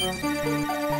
Música